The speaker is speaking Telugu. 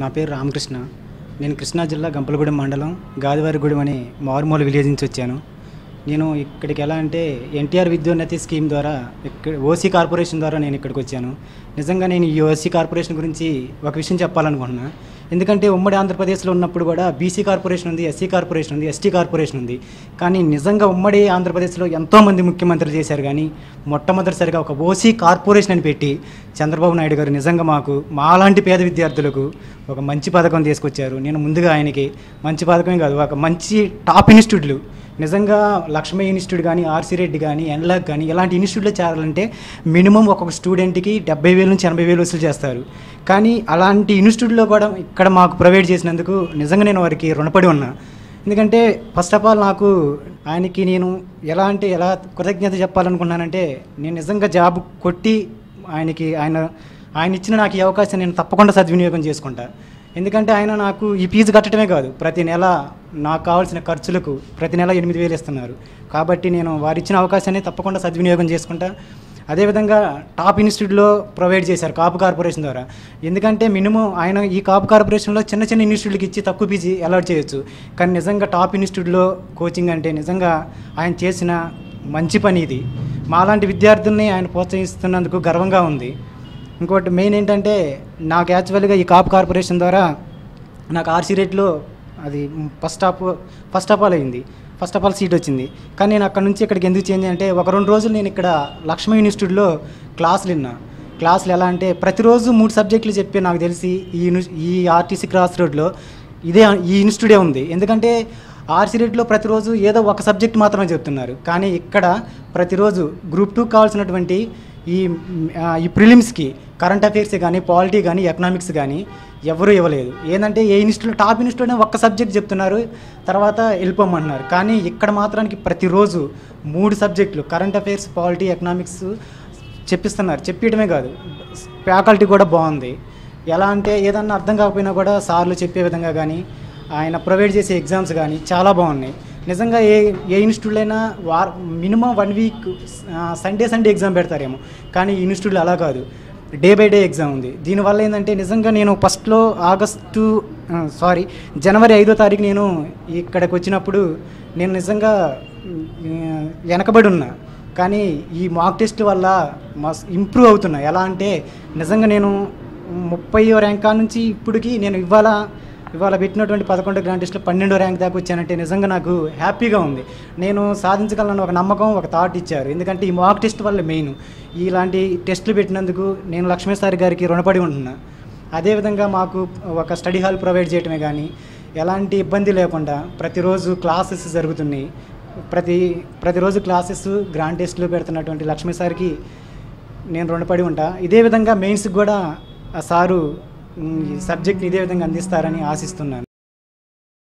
నా పేరు రామకృష్ణ. నేను కృష్ణా జిల్లా గంపలగూడెం మండలం గాదివారిగూడెం అనే మారుమూల విలేజ్ నుంచి వచ్చాను. నేను ఇక్కడికి ఎలా అంటే ఎన్టీఆర్ విద్యోన్నతి స్కీమ్ ద్వారా ఇక్కడ ఓసీ కార్పొరేషన్ ద్వారా నేను ఇక్కడికి వచ్చాను. నిజంగా నేను ఈ ఓసీ కార్పొరేషన్ గురించి ఒక విషయం చెప్పాలనుకుంటున్నా. ఎందుకంటే ఉమ్మడి ఆంధ్రప్రదేశ్లో ఉన్నప్పుడు కూడా బీసీ కార్పొరేషన్ ఉంది ఎస్సీ కార్పొరేషన్ ఉంది ఎస్టీ కార్పొరేషన్ ఉంది. కానీ నిజంగా ఉమ్మడి ఆంధ్రప్రదేశ్లో ఎంతోమంది ముఖ్యమంత్రులు చేశారు కానీ మొట్టమొదటిసారిగా ఒక ఓసీ కార్పొరేషన్ అని పెట్టి చంద్రబాబు నాయుడు గారు నిజంగా మాకు మాలాంటి పేద విద్యార్థులకు ఒక మంచి పథకం తీసుకొచ్చారు. నేను ముందుగా ఆయనకి మంచి పథకమే కాదు ఒక మంచి టాప్ ఇన్స్టిట్యూట్లు నిజంగా లక్ష్మీ ఇన్స్టిట్యూట్ కానీ ఆర్సీ రెడ్డి కానీ ఎన్లాక్ కానీ ఇలాంటి ఇన్స్టిట్యూట్లో చేరాలంటే మినిమం ఒక్కొక్క స్టూడెంట్కి డెబ్బై వేల నుంచి ఎనభై వేలు వసూలు చేస్తారు. కానీ అలాంటి ఇన్స్టిట్యూట్లో కూడా ఇక్కడ మాకు ప్రొవైడ్ చేసినందుకు నిజంగా నేను వారికి రుణపడి ఉన్నా. ఎందుకంటే ఫస్ట్ ఆఫ్ ఆల్ నాకు ఆయనకి నేను ఎలా అంటే ఎలా కృతజ్ఞత చెప్పాలనుకున్నానంటే నేను నిజంగా జాబ్ కొట్టి ఆయనకి ఆయన ఆయన ఇచ్చిన నాకు ఈ అవకాశం నేను తప్పకుండా సద్వినియోగం చేసుకుంటా. ఎందుకంటే ఆయన నాకు ఈ ఫీజు కట్టడమే కాదు ప్రతి నెల నాకు కావాల్సిన ఖర్చులకు ప్రతి నెల ఎనిమిది వేలు ఇస్తున్నారు. కాబట్టి నేను వారు ఇచ్చిన అవకాశాన్ని తప్పకుండా సద్వినియోగం చేసుకుంటా. అదేవిధంగా టాప్ ఇన్స్టిట్యూట్లో ప్రొవైడ్ చేశారు కాపు కార్పొరేషన్ ద్వారా. ఎందుకంటే మినిమం ఆయన ఈ కాపు కార్పొరేషన్లో చిన్న చిన్న ఇన్స్టిట్యూట్కి ఇచ్చి తక్కువ ఫీజు అలాట్ చేయొచ్చు. కానీ నిజంగా టాప్ ఇన్స్టిట్యూట్లో కోచింగ్ అంటే నిజంగా ఆయన చేసిన మంచి పని ఇది. మాలాంటి విద్యార్థుల్ని ఆయన ప్రోత్సహిస్తున్నందుకు గర్వంగా ఉంది. ఇంకోటి మెయిన్ ఏంటంటే నాకు యాక్చువల్గా ఈ కాప్ కార్పొరేషన్ ద్వారా నాకు ఆర్సీ రేట్లో అది first of first of all అయింది. ఫస్ట్ ఆఫ్ ఆల్ సీట్ వచ్చింది. కానీ నేను అక్కడ నుంచి ఇక్కడికి ఎందుకు చేంజ్ అంటే ఒక రెండు రోజులు నేను ఇక్కడ లక్ష్మీ ఇన్స్టిట్యూట్లో క్లాసులు విన్నా. క్లాసులు ఎలా అంటే ప్రతిరోజు మూడు సబ్జెక్టులు చెప్పి నాకు తెలిసి ఈ ఈ ఆర్టీసీ క్రాస్ రోడ్లో ఇదే ఈ ఇన్స్టిట్యూటే ఉంది. ఎందుకంటే ఆర్సీ రేట్లో ప్రతిరోజు ఏదో ఒక సబ్జెక్ట్ మాత్రమే చెప్తున్నారు. కానీ ఇక్కడ ప్రతిరోజు గ్రూప్ టూ కావాల్సినటువంటి ఈ ఈ ప్రిలిమ్స్కి కరెంట్ అఫైర్స్ కానీ పాలిటీ కానీ ఎకనామిక్స్ కానీ ఎవరు ఇవ్వలేదు. ఏంటంటే ఏ ఇన్స్టిట్యూట్ టాప్ ఇన్స్టిట్యూట్ ఒక్క సబ్జెక్ట్ చెప్తున్నారు తర్వాత వెళ్ళిపోమంటున్నారు. కానీ ఇక్కడ మాత్రానికి ప్రతిరోజు మూడు సబ్జెక్టులు కరెంట్ అఫైర్స్ పాలిటీ ఎకనామిక్స్ చెప్పిస్తున్నారు. చెప్పియటమే కాదు. ఫ్యాకల్టీ కూడా బాగుంది. ఎలా అంటే ఏదన్నా అర్థం కాకపోయినా కూడా సార్లు చెప్పే విధంగా కానీ ఆయన ప్రొవైడ్ చేసే ఎగ్జామ్స్ కానీ చాలా బాగున్నాయి. నిజంగా ఏ ఏ ఇన్స్టిట్యూట్లో అయినా war minimum one week Sunday Sunday exam పెడతారేమో. కానీ ఈ ఇన్స్టిట్యూట్లో అలా కాదు. డే బై డే ఎగ్జామ్ ఉంది. దీనివల్ల ఏంటంటే నిజంగా నేను ఫస్ట్లో ఆగస్టు సారీ జనవరి ఐదో తారీఖు నేను ఇక్కడికి వచ్చినప్పుడు నేను నిజంగా వెనకబడి ఉన్నా. కానీ ఈ మాక్ టెస్ట్ వల్ల మస్ ఇంప్రూవ్ అవుతున్నా. ఎలా అంటే నిజంగా నేను ముప్పై ర్యాంక్ నుంచి ఇప్పటికి నేను ఇవాళ ఇవాళ పెట్టినటువంటి పదకొండు గ్రాండ్ పన్నెండు పన్నెండో ర్యాంక్ దాకా వచ్చానంటే నిజంగా నాకు హ్యాపీగా ఉంది. నేను సాధించగలను ఒక నమ్మకం ఒక థాట్ ఇచ్చారు. ఎందుకంటే ఈ మాక్ టెస్ట్ వల్ల మెయిన్ ఇలాంటి టెస్టులు పెట్టినందుకు నేను లక్ష్మీసారి గారికి రుణపడి ఉంటున్నా. అదేవిధంగా మాకు ఒక స్టడీ హాల్ ప్రొవైడ్ చేయటమే కానీ ఎలాంటి ఇబ్బంది లేకుండా ప్రతిరోజు క్లాసెస్ జరుగుతున్నాయి. ప్రతి ప్రతిరోజు క్లాసెస్ గ్రాండ్ టెస్ట్లు పెడుతున్నటువంటి లక్ష్మీ సార్కి నేను రుణపడి ఉంటా. ఇదే విధంగా మెయిన్స్కి కూడా ఆ సారు సబ్జెక్ట్ ఈ ఇదే విధంగా అందిస్తారని ఆశిస్తున్నాను.